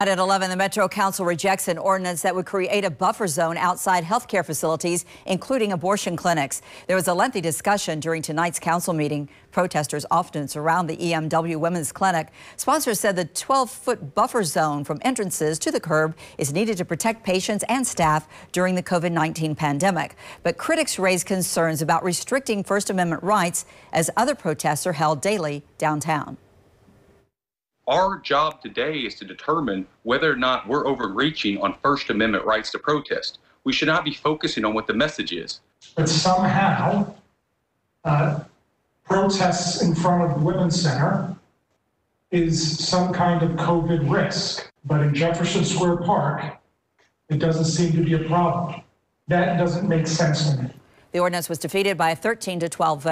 At 11, the Metro Council rejects an ordinance that would create a buffer zone outside healthcare facilities, including abortion clinics. There was a lengthy discussion during tonight's council meeting. Protesters often surround the EMW Women's Clinic. Sponsors said the 12-foot buffer zone from entrances to the curb is needed to protect patients and staff during the COVID-19 pandemic. But critics raise concerns about restricting First Amendment rights as other protests are held daily downtown. Our job today is to determine whether or not we're overreaching on First Amendment rights to protest. We should not be focusing on what the message is. But somehow, uh, protests in front of the Women's Center is some kind of COVID risk. But in Jefferson Square Park, it doesn't seem to be a problem. That doesn't make sense to me. The ordinance was defeated by a 13 to 12 vote.